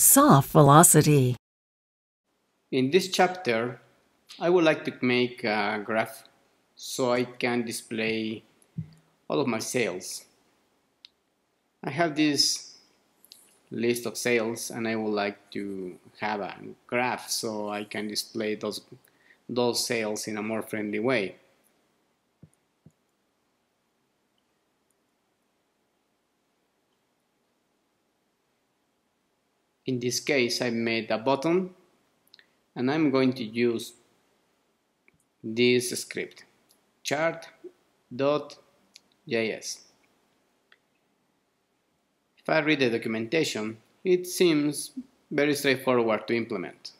SoftVelocity. In this chapter, I would like to make a graph so I can display all of my sales. I have this list of sales and I would like to have a graph so I can display those, those sales in a more friendly way. In this case I made a button and I'm going to use this script chart.js. If I read the documentation, it seems very straightforward to implement.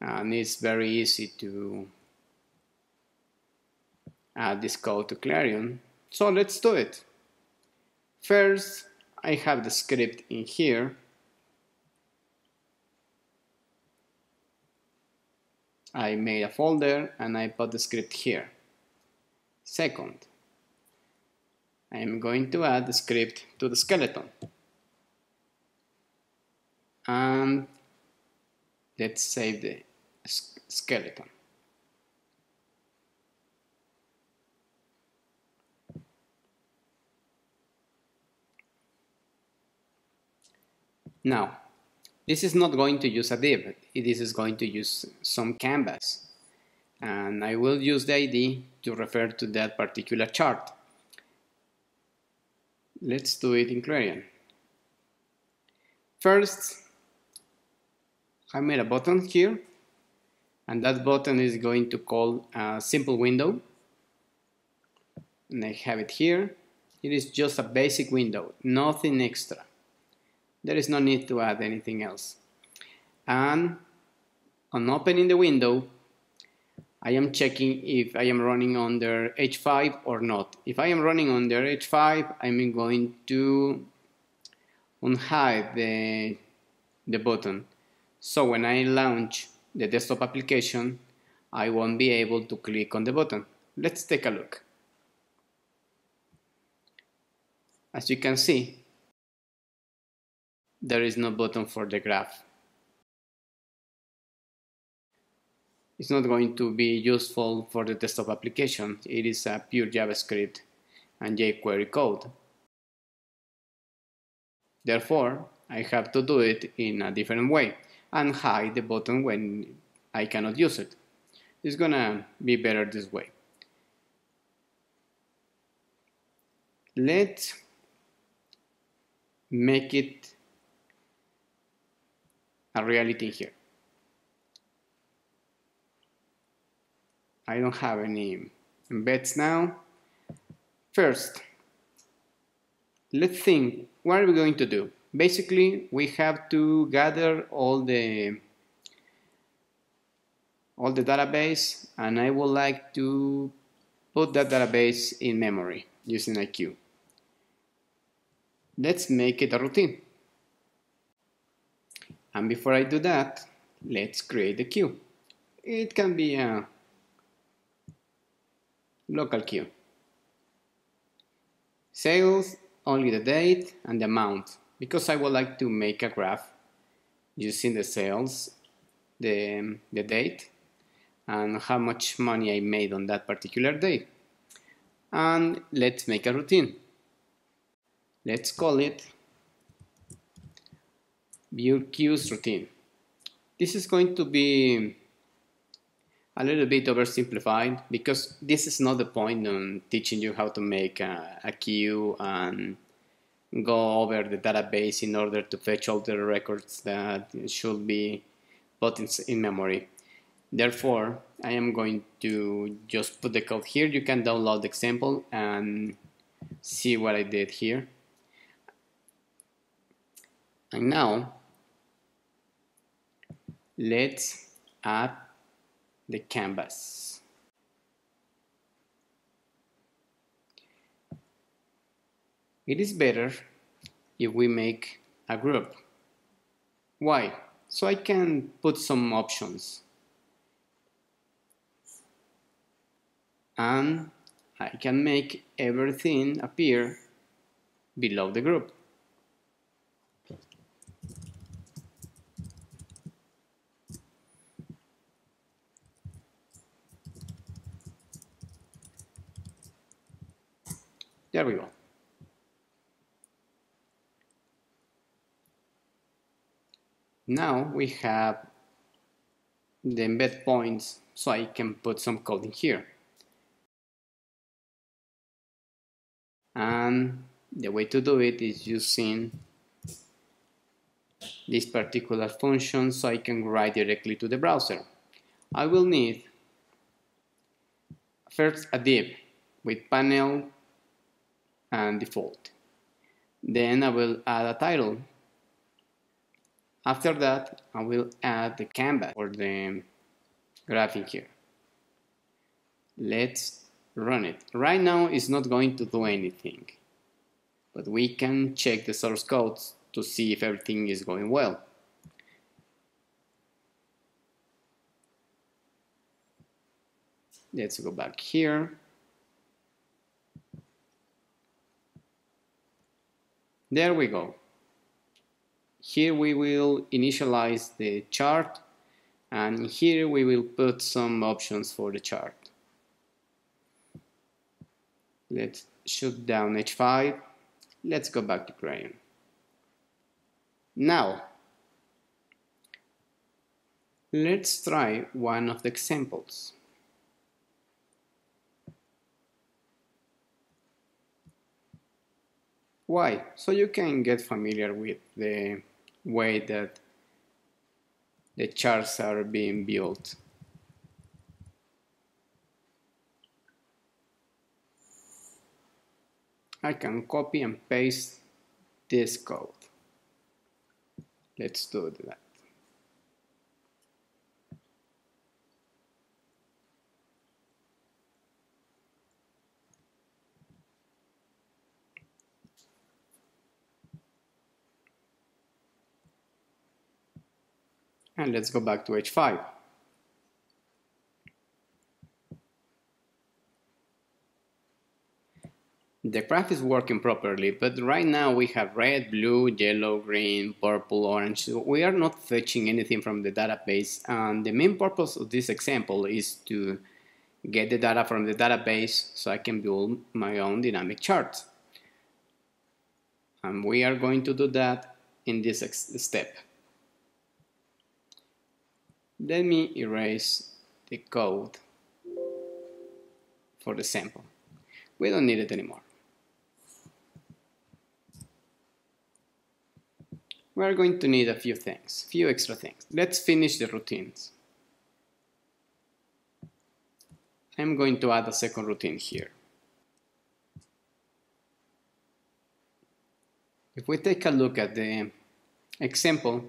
And it's very easy to add this code to Clarion. So let's do it. First, I have the script in here I made a folder and I put the script here. Second, I am going to add the script to the skeleton. And let's save the skeleton. Now, this is not going to use a div, this is going to use some canvas. And I will use the ID to refer to that particular chart. Let's do it in Clarion. First, I made a button here, and that button is going to call a simple window. And I have it here. It is just a basic window, nothing extra there is no need to add anything else. And on opening the window, I am checking if I am running under H5 or not. If I am running under H5, I'm going to unhide the, the button. So when I launch the desktop application, I won't be able to click on the button. Let's take a look. As you can see, there is no button for the graph. It's not going to be useful for the desktop application. It is a pure JavaScript and jQuery code. Therefore, I have to do it in a different way and hide the button when I cannot use it. It's gonna be better this way. Let's make it a reality here. I don't have any embeds now. First, let's think, what are we going to do? Basically, we have to gather all the all the database and I would like to put that database in memory using a queue. Let's make it a routine. And before I do that, let's create the queue. It can be a local queue. Sales, only the date and the amount, because I would like to make a graph using the sales, the, the date, and how much money I made on that particular day. And let's make a routine. Let's call it view queues routine. This is going to be a little bit oversimplified because this is not the point on teaching you how to make a, a queue and go over the database in order to fetch all the records that should be put in, in memory. Therefore, I am going to just put the code here. You can download the example and see what I did here. And now let's add the canvas. It is better if we make a group. Why? So I can put some options. And I can make everything appear below the group. There we go. Now we have the embed points so I can put some code in here. And the way to do it is using this particular function so I can write directly to the browser. I will need first a div with panel and default. Then I will add a title. After that, I will add the canvas for the graphic here. Let's run it. Right now it's not going to do anything, but we can check the source code to see if everything is going well. Let's go back here. There we go. Here we will initialize the chart and here we will put some options for the chart. Let's shut down H5. Let's go back to Clarion. Now, let's try one of the examples. Why? So you can get familiar with the way that the charts are being built. I can copy and paste this code. Let's do that. And let's go back to H5. The graph is working properly, but right now we have red, blue, yellow, green, purple, orange. We are not fetching anything from the database. And the main purpose of this example is to get the data from the database so I can build my own dynamic chart. And we are going to do that in this step. Let me erase the code for the sample. We don't need it anymore. We're going to need a few things, few extra things. Let's finish the routines. I'm going to add a second routine here. If we take a look at the example,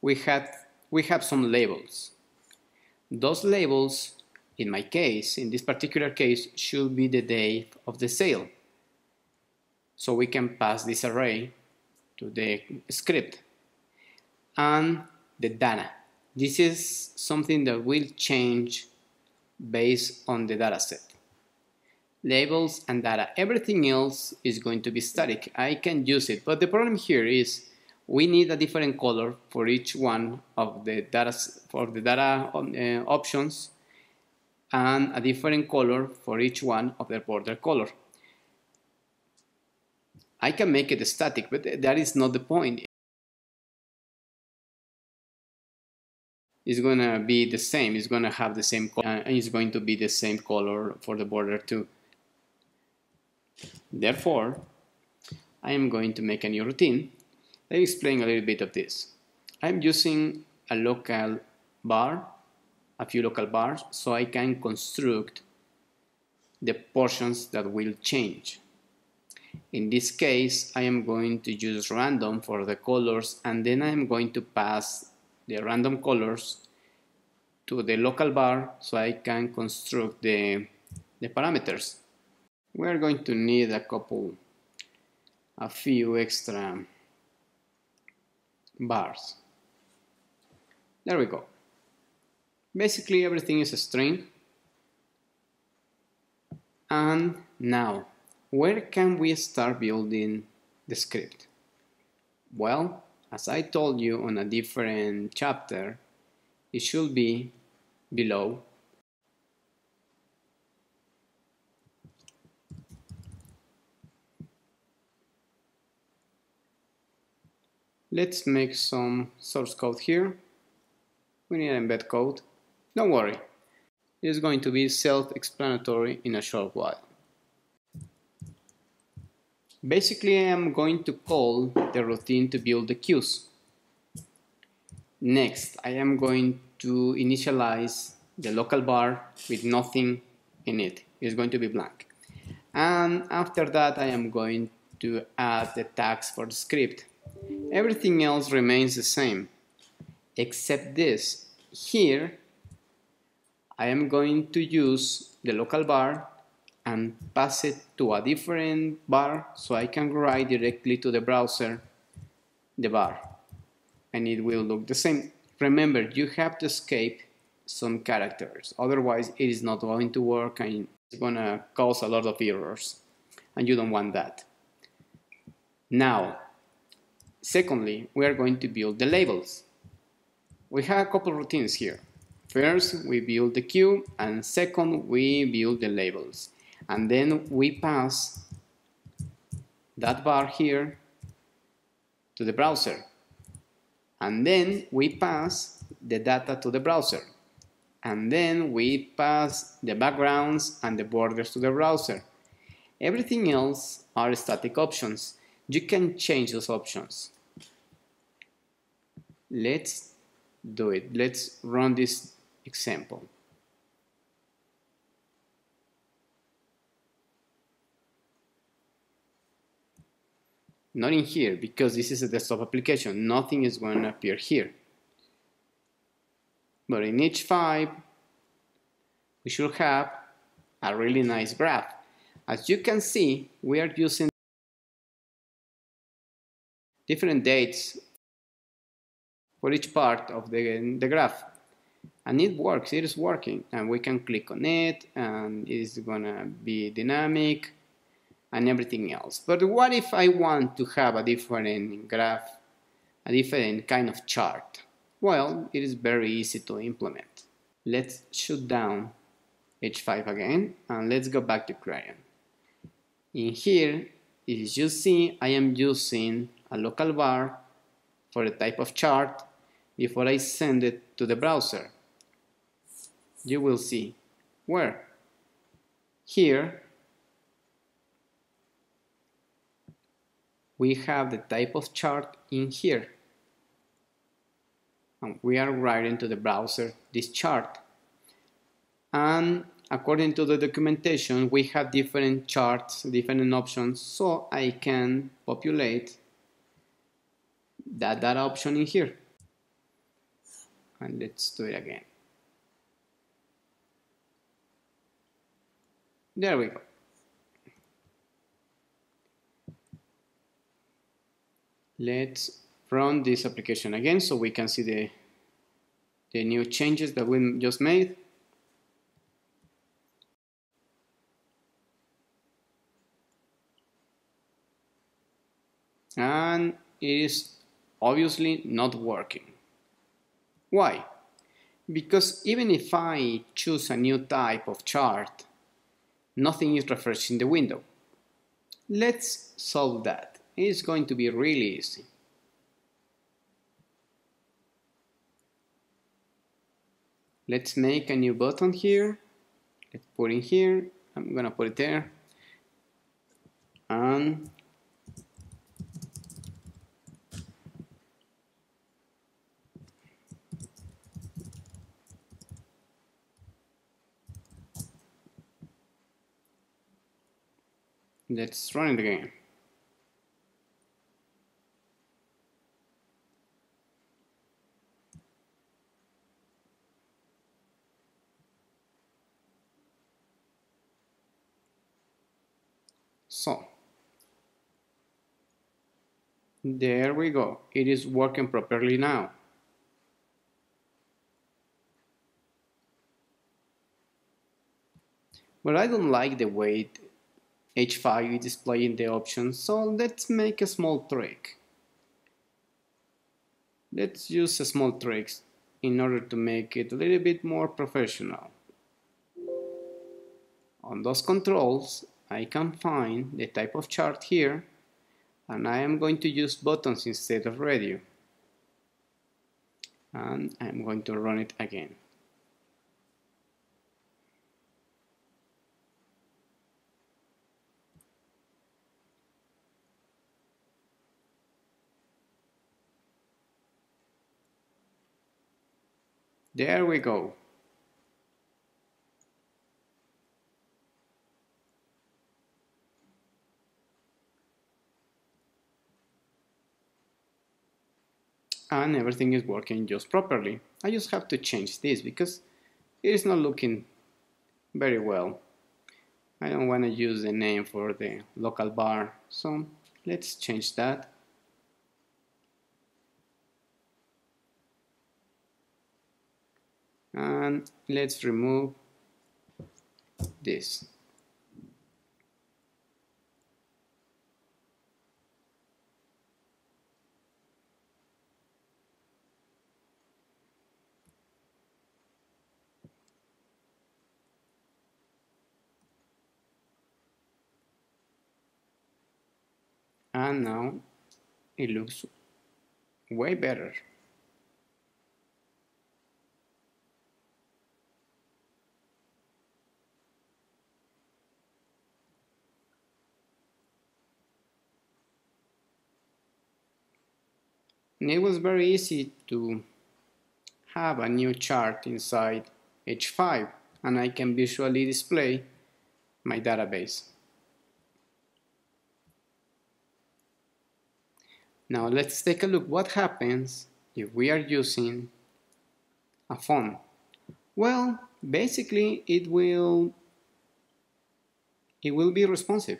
we had we have some labels. Those labels, in my case, in this particular case, should be the date of the sale. So we can pass this array to the script. And the data. This is something that will change based on the data set. Labels and data. Everything else is going to be static. I can use it, but the problem here is we need a different color for each one of the data for the data uh, options and a different color for each one of the border color. I can make it static, but that is not the point. It's gonna be the same. It's gonna have the same color, and it's going to be the same color for the border too. Therefore, I am going to make a new routine let me explain a little bit of this. I'm using a local var, a few local vars, so I can construct the portions that will change. In this case, I am going to use random for the colors and then I'm going to pass the random colors to the local var so I can construct the, the parameters. We're going to need a couple, a few extra vars. There we go. Basically everything is a string. And now, where can we start building the script? Well, as I told you on a different chapter, it should be below let's make some source code here. We need embed code. Don't worry, it is going to be self-explanatory in a short while. Basically, I am going to call the routine to build the queues. Next, I am going to initialize the local var with nothing in it. It's going to be blank. And after that, I am going to add the tags for the script. Everything else remains the same, except this. Here, I am going to use the local var and pass it to a different var so I can write directly to the browser the var and it will look the same. Remember, you have to escape some characters, otherwise it is not going to work and it's gonna cause a lot of errors and you don't want that. Now, secondly, we are going to build the labels. We have a couple routines here. First, we build the queue, and second, we build the labels. And then we pass that var here to the browser. And then we pass the data to the browser. And then we pass the backgrounds and the borders to the browser. Everything else are static options you can change those options. Let's do it. Let's run this example. Not in here, because this is a desktop application. Nothing is going to appear here. But in H5, we should have a really nice graph. As you can see, we are using different dates for each part of the, the graph. And it works it is working and we can click on it and it is gonna be dynamic and everything else. But what if I want to have a different graph a different kind of chart? Well it is very easy to implement. Let's shut down H5 again and let's go back to Clarion in here as you see I am using a local var for the type of chart before I send it to the browser. You will see where. Here we have the type of chart in here and we are writing to the browser this chart and according to the documentation we have different charts different options so I can populate that, that option in here and let's do it again. There we go. Let's run this application again so we can see the the new changes that we just made. And it is obviously not working. Why? Because even if I choose a new type of chart, nothing is refreshing the window. Let's solve that. It's going to be really easy. Let's make a new button here. Let's put in here. I'm gonna put it there. And Let's run it again. So, there we go. It is working properly now. But I don't like the way H5 displaying the options, so let's make a small trick. Let's use a small trick in order to make it a little bit more professional. On those controls, I can find the type of chart here, and I am going to use buttons instead of radio and I'm going to run it again There we go. and everything is working just properly. I just have to change this because it is not looking very well. I don't want to use the name for the local var, so let's change that. And let's remove this. and now it looks way better and it was very easy to have a new chart inside H5 and I can visually display my database. Now let's take a look what happens if we are using a phone. Well, basically it will it will be responsive.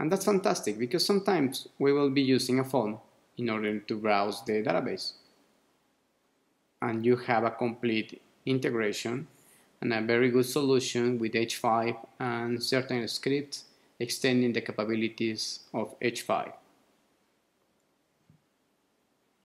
And that's fantastic because sometimes we will be using a phone in order to browse the database. And you have a complete integration and a very good solution with H5 and certain scripts extending the capabilities of H5.